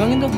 赶紧走